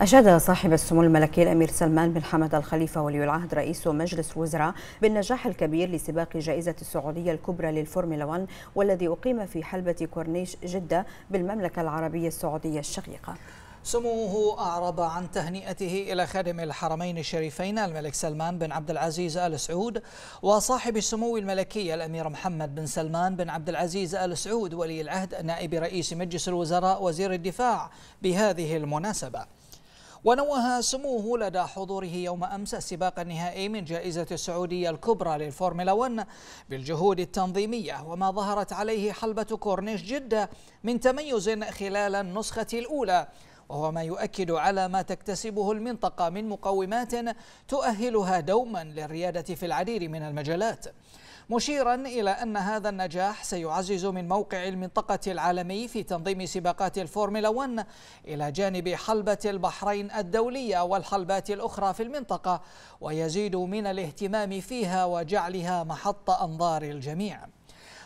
أشاد صاحب السمو الملكي الأمير سلمان بن حمد الخليفة ولي العهد رئيس مجلس الوزراء بالنجاح الكبير لسباق جائزة السعودية الكبرى للفورمولا 1 والذي أقيم في حلبة كورنيش جدة بالمملكة العربية السعودية الشقيقة. سموه أعرب عن تهنئته إلى خادم الحرمين الشريفين الملك سلمان بن عبد العزيز آل سعود وصاحب السمو الملكي الأمير محمد بن سلمان بن عبد العزيز آل سعود ولي العهد نائب رئيس مجلس الوزراء وزير الدفاع بهذه المناسبة. ونوه سموه لدى حضوره يوم أمس السباق النهائي من جائزة السعودية الكبرى للفورمولا 1 بالجهود التنظيمية وما ظهرت عليه حلبة كورنيش جدة من تميز خلال النسخة الأولى. وهو ما يؤكد على ما تكتسبه المنطقة من مقومات تؤهلها دوما للريادة في العديد من المجالات. مشيرا إلى أن هذا النجاح سيعزز من موقع المنطقة العالمي في تنظيم سباقات الفورمولا 1 إلى جانب حلبة البحرين الدولية والحلبات الأخرى في المنطقة ويزيد من الاهتمام فيها وجعلها محط أنظار الجميع.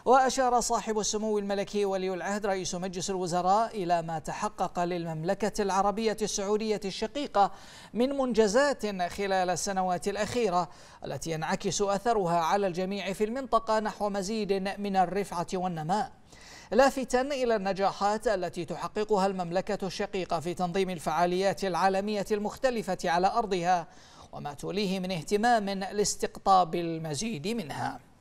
وأشار صاحب السمو الملكي ولي العهد رئيس مجلس الوزراء إلى ما تحقق للمملكة العربية السعودية الشقيقة من منجزات خلال السنوات الأخيرة التي ينعكس أثرها على الجميع في المنطقة نحو مزيد من الرفعة والنماء. لافتا إلى النجاحات التي تحققها المملكة الشقيقة في تنظيم الفعاليات العالمية المختلفة على أرضها وما توليه من اهتمام لاستقطاب المزيد منها.